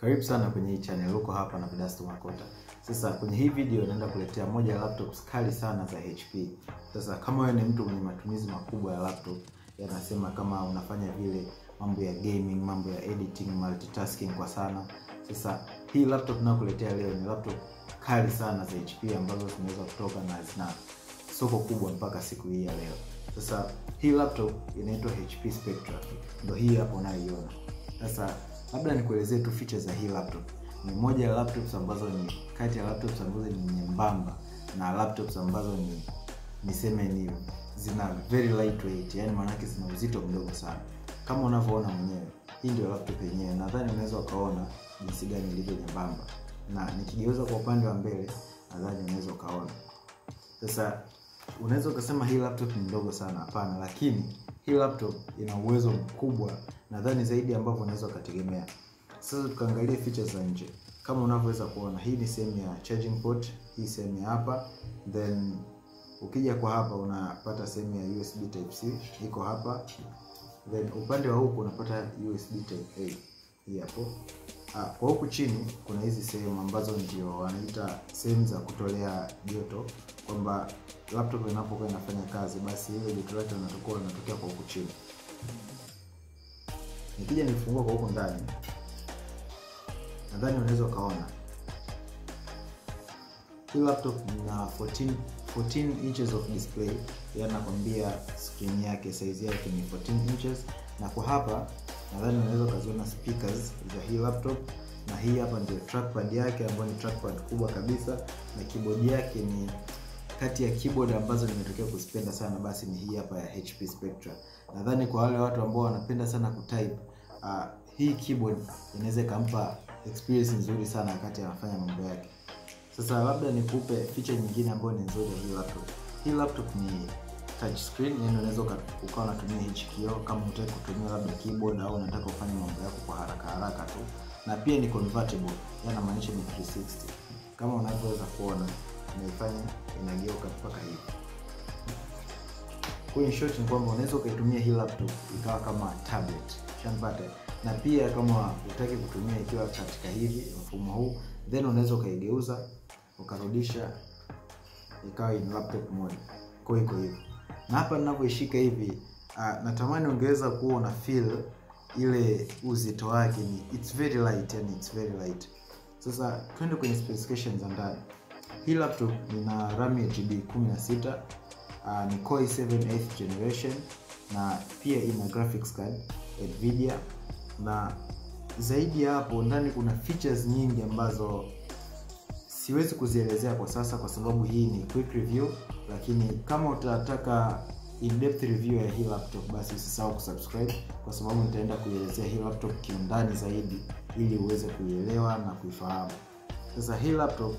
Karibu sana kwenye hii channel, uko hapa na Vedasto Makota. Sasa kwenye hii video naenda kuletea moja ya laptops kali sana za HP. Sasa kama wewe ni mtu mwenye matumizi makubwa ya laptop, yanasema kama unafanya vile mambo ya gaming, mambo ya editing, multitasking kwa sana. Sasa hii laptop nakuletea leo ni laptop kali sana za HP ambazo zinaweza kutoka na zina soko kubwa mpaka siku hii ya leo. Sasa hii laptop inaitwa HP Spectra, ndio hii hapo unayoiona. Sasa labda nikuelezee tu features za hii laptop. Ni moja ya laptops ambazo ni kati ya laptops ambazo ni nyembamba na laptops ambazo ni niseme ni zina very lightweight, yani maanake zina uzito mdogo sana. Kama unavyoona mwenyewe, hii ndio laptop yenyewe. Nadhani unaweza ukaona jinsi gani ilivyo nyembamba, na nikigeuza kwa upande wa mbele, nadhani unaweza ukaona. Sasa unaweza ukasema hii laptop ni ndogo sana. Hapana, lakini hii laptop ina uwezo mkubwa, nadhani zaidi ambavyo unaweza ukategemea. Sasa tukaangalia features za nje. Kama unavyoweza kuona, hii ni sehemu ya charging port, hii sehemu ya hapa, then ukija kwa hapa unapata sehemu ya USB type C iko hapa, then upande wa huku unapata USB type A hii hapo. Ah, kwa huku chini kuna hizi sehemu ambazo ndio wanaita sehemu za kutolea joto, kwamba laptop inapokuwa inafanya kazi, basi ile joto lake linatokea kwa huku chini. Nikija nifungua kwa huko ndani, nadhani unaweza ukaona. Hii laptop ina 14 14 inches of display, yanakwambia screen yake size yake ni 14 inches, na kwa hapa nadhani unaweza ukaziona speakers za hii laptop, na hii hapa ndio trackpad yake ambayo ni trackpad kubwa kabisa, na keyboard yake ni kati ya keyboard ambazo nimetokea kuzipenda sana, basi ni hii hapa ya HP Spectra. Nadhani kwa wale watu ambao wanapenda sana kutype, uh, hii keyboard inaweza ikampa experience nzuri sana wakati anafanya mambo yake. Sasa labda nikupe feature nyingine ambayo ni nzuri ya hii laptop. Hii laptop ni touch screen, yani unaweza ukawa unatumia hichi kioo kama unataka kutumia labda keyboard au unataka kufanya mambo yako kwa haraka haraka tu, na pia ni convertible, yani maanisha ni 360 kama unavyoweza kuona inaifanya inageuka mpaka hivi. Kwa in short ni kwamba unaweza ukaitumia hii laptop ikawa kama tablet shambate, na pia kama utaki kutumia ikiwa katika hivi mfumo huu, then unaweza ukaigeuza ukarudisha ikawa in laptop mode, kwa iko hivi. Na hapa ninavyoishika hivi, uh, natamani ungeweza kuwa una feel ile uzito wake, ni it's very light, and it's very light. Sasa twende kwenye specifications za ndani. Hii laptop ina RAM ya GB 16, uh, ni Core i7 8th generation na pia ina graphics card Nvidia, na zaidi ya hapo ndani kuna features nyingi ambazo siwezi kuzielezea kwa sasa kwa sababu hii ni quick review, lakini kama utataka in depth review ya hii laptop basi usisahau kusubscribe kwa sababu nitaenda kuielezea hii laptop kiundani zaidi ili uweze kuielewa na kuifahamu. Sasa hii laptop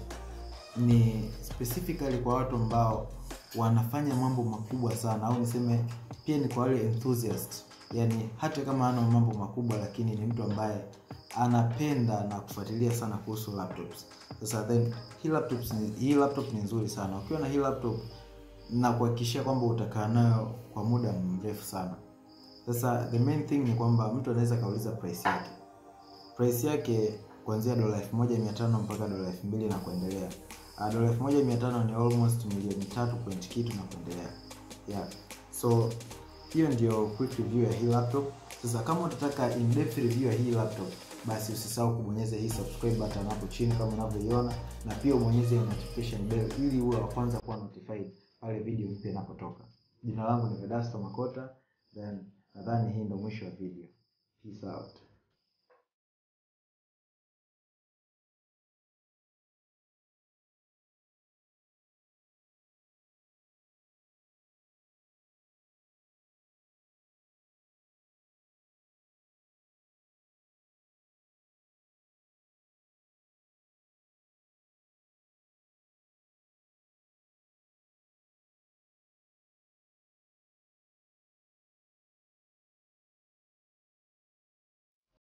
ni specifically kwa watu ambao wanafanya mambo makubwa sana, au niseme pia ni kwa wale enthusiast, yani hata kama ana mambo makubwa, lakini ni mtu ambaye anapenda na kufuatilia sana kuhusu laptops. Sasa then hii laptops ni, hii laptop ni nzuri sana. Ukiwa na hii laptop na kuhakikishia kwamba utakaa nayo kwa muda mrefu sana. Sasa the main thing ni kwamba mtu anaweza kauliza price yake, price yake kuanzia dola elfu moja mia tano mpaka dola elfu mbili na kuendelea. Uh, dola elfu moja mia tano ni almost milioni tatu point kitu na kuendelea. Yeah. So hiyo ndio quick review ya hii laptop. Sasa kama utataka in depth review ya hii laptop, basi usisahau kubonyeza hii subscribe button hapo chini kama unavyoiona, na pia ubonyeze notification bell ili uwe wa kwanza kuwa notified pale video mpya inapotoka. Jina langu ni Vedasto Makota, then nadhani hii ndio mwisho wa video. Peace out.